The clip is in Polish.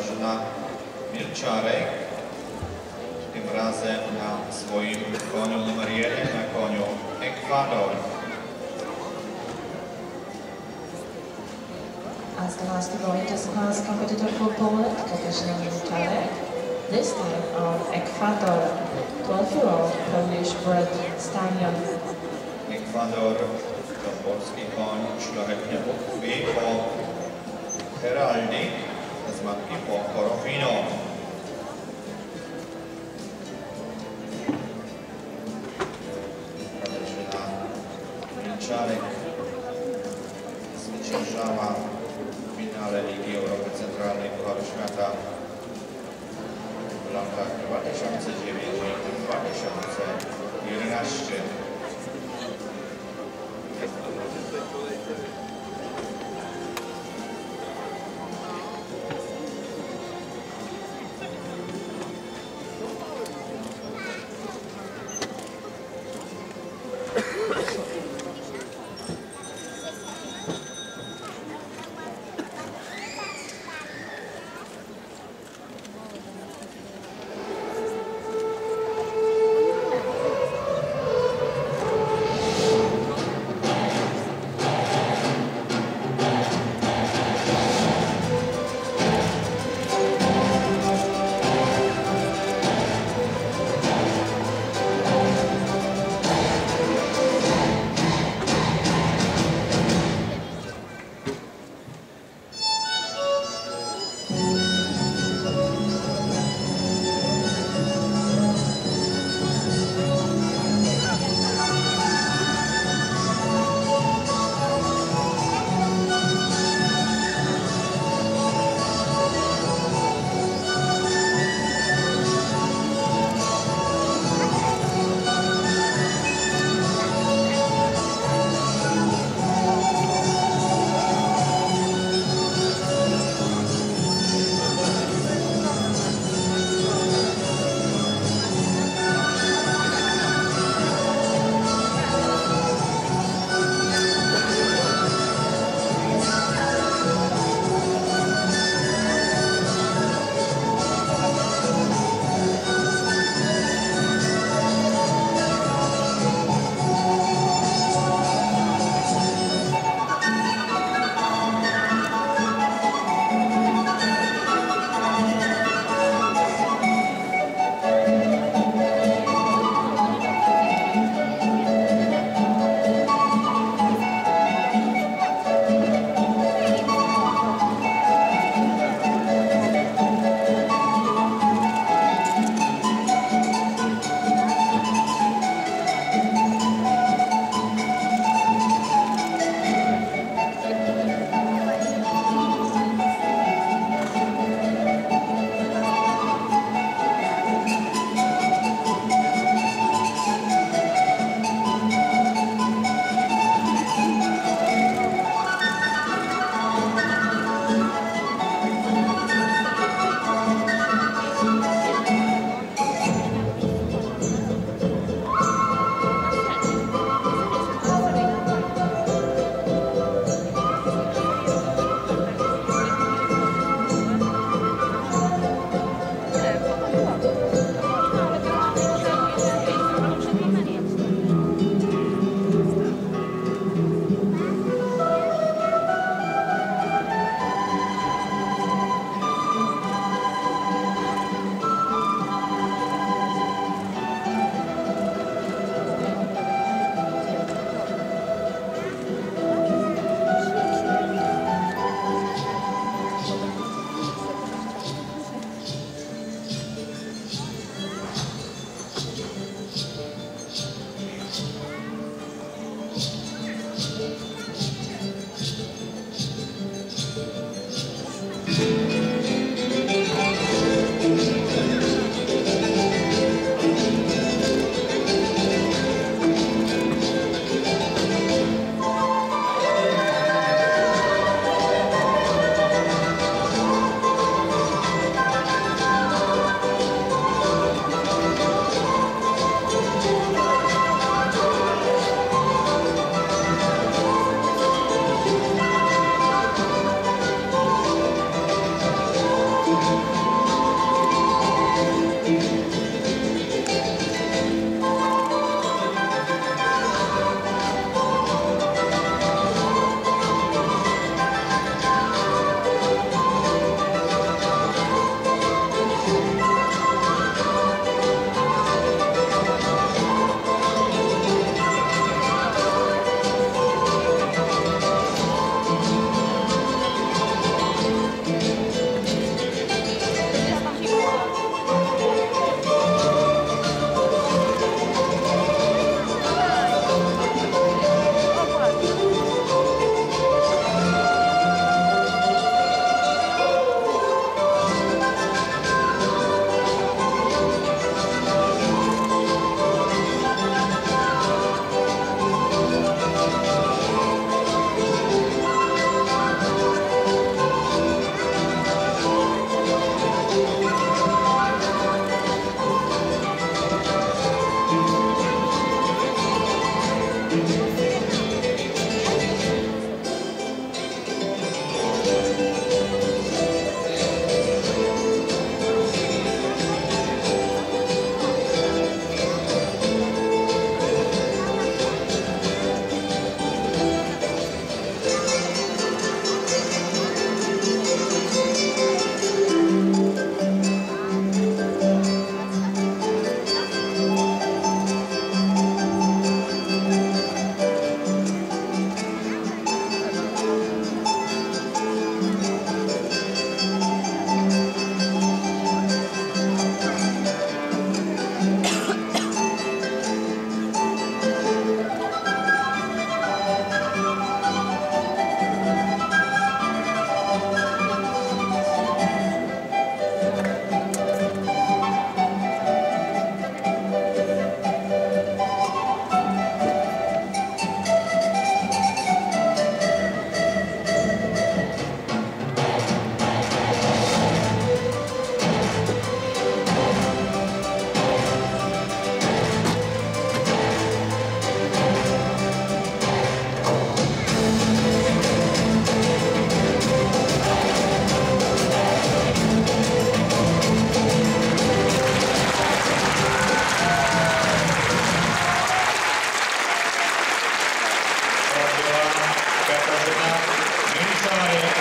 Katarzyna Milczarek. Tym razem na swoim koniu numer jeden, na koniu Ekwador. As the last Reuters class competitor for Poland, Katarzyna Milczarek, this time on Ecuador, 12-year-old Polish bred stallion. Ekwador to polski koń szlachetnie po Heraldik, z matki po Korofino. Katarzyna Milczarek zwyciężała w finale Ligi Europy Centralnej Pucharu Świata w latach 2009 i 2011. Katarzyna Milczarek